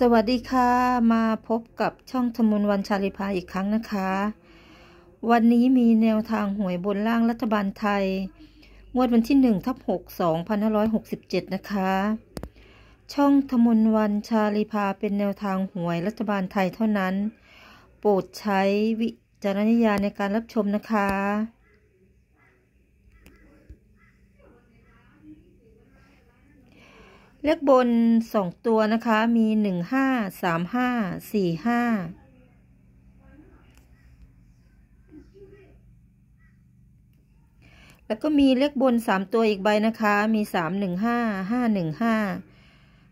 สวัสดีค่ะ มาพบกับช่องธมุนวันชาลิพาอีกครั้งนะคะ วันนี้มีแนวทางหวยบนล่างรัฐบาลไทย งวดวันที่1ทับ6 2567 นะคะ ช่องธมุนวันชาลิพาเป็นแนวทางหวยรัฐบาลไทยเท่านั้น โปรดใช้วิจารณญาณในการรับชมนะคะ เลขบนสองตัวนะคะมีหนึ่งห้าสามห้าสี่ห้าแล้วก็มีเลขบนสามตัวอีกใบนะคะ มีสามหนึ่งห้าห้าหนึ่งห้า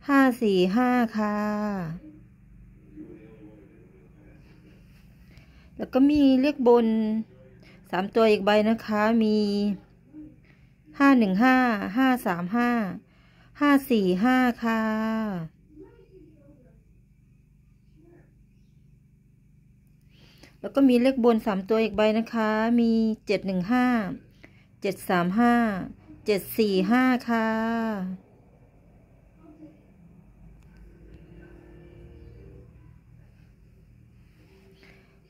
ห้าสี่ห้าค่ะ แล้วก็มีเลขบนสามตัวอีกใบนะคะ มีห้าหนึ่งห้าห้าสามห้า ห้าสี่ห้าค่ะ แล้วก็มีเลขบนสามตัวอีกใบนะคะ มีเจ็ดหนึ่งห้าเจ็ดสามห้าเจ็ดสี่ห้าค่ะ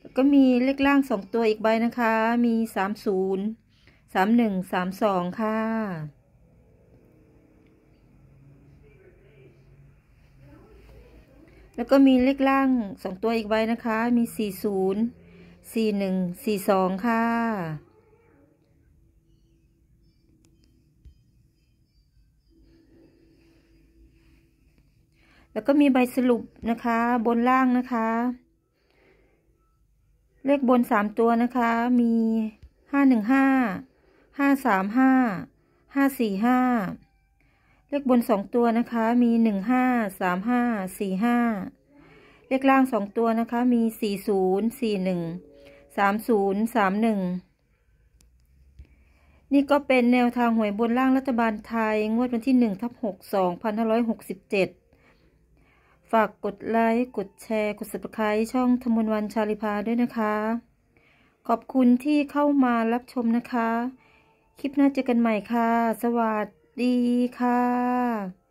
แล้วก็มีเลขล่างสองตัวอีกใบนะคะ มีสามศูนย์สามหนึ่งสามสองค่ะ แล้วก็มีเลขล่างสองตัวอีกใบนะคะ มีสี่ศูนย์สี่หนึ่งสี่สองค่ะ แล้วก็มีใบสรุปนะคะ บนล่างนะคะ เลขบนสามตัวนะคะ มีห้าหนึ่งห้าห้าสามห้าห้าสี่ห้า เลขบนสองตัวนะคะมีหนึ่งห้าสามห้าสี่ห้าเลขล่างสองตัวนะคะมีสี่ศูนย์สี่หนึ่งสามศูนย์สามหนึ่งนี่ก็เป็นแนวทางหวยบนล่างรัฐบาลไทย งวดวันที่หนึ่งทับหกสองพันห้าร้อยหกสิบเจ็ดฝากกดไลค์กดแชร์กด subscribe ช่องธมนวันชาลิพาด้วยนะคะ ขอบคุณที่เข้ามารับชมนะคะ คลิปหน้าเจอกันใหม่ค่ะ สวัสดี ดีค่ะ